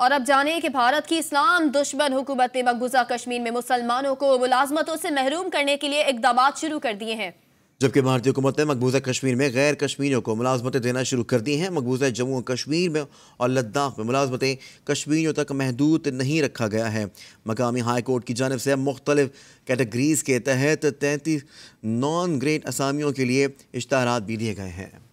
और अब जाने कि भारत की इस्लाम दुश्मन हुकूमत ने मकबूजा कश्मीर में मुसलमानों को मुलाजमतों से महरूम करने के लिए इकदाम शुरू कर दिए हैं। जबकि भारतीय हुकूमत ने मकबूजा कश्मीर में गैर कश्मीरियों को मुलाजमतें देना शुरू कर दी हैं। मकबूजा जम्मू कश्मीर में और लद्दाख में मुलाजमतें कश्मीरियों तक महदूद नहीं रखा गया है। मकामी हाई कोर्ट की जानब से मुख्तलिफ़ कैटेगरीज के तहत तैंतीस नॉन ग्रेड असामियों के लिए इश्तहार भी दिए गए हैं।